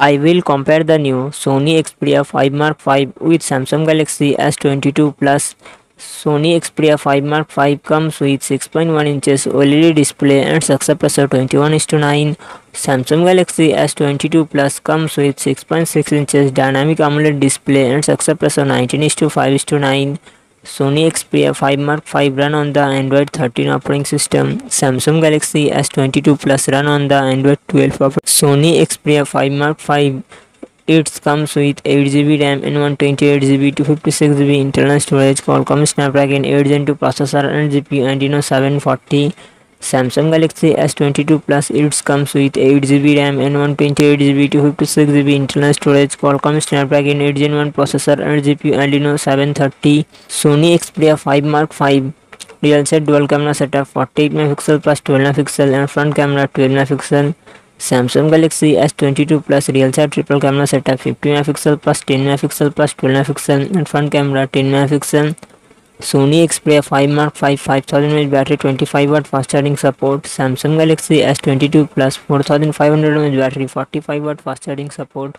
I will compare the new Sony Xperia 5 Mark 5 with Samsung Galaxy S22 Plus. Sony Xperia 5 Mark 5 comes with 6.1 inches OLED display and success pressure 21 9. Samsung Galaxy S22 Plus comes with 6.6 inches dynamic AMOLED display and success pressure 19 5 9. Sony Xperia 5 Mark 5 run on the Android 13 operating system. Samsung Galaxy S22 Plus run on the Android 12 operating Sony Xperia 5 Mark 5 it comes with 8GB RAM and 128GB to 56GB internal storage Qualcomm Snapdragon 8 Gen 2 processor and GPU Adreno 740 Samsung Galaxy S22 Plus it comes with 8GB RAM and 128GB to 56GB internal storage Qualcomm Snapdragon 8 Gen 1 processor and GPU Adreno 730 Sony Xperia 5 Mark 5 real set dual camera setup 48 megapixel plus 12 megapixel and front camera 12 megapixel Samsung Galaxy S22 Plus real set triple camera setup 50 megapixel plus 10 megapixel plus 12 megapixel and front camera 10 megapixel Sony Xperia 5 Mark 5 5000 mAh battery 25 watt fast charging support Samsung Galaxy S22 Plus 4500 mAh battery 45 watt fast charging support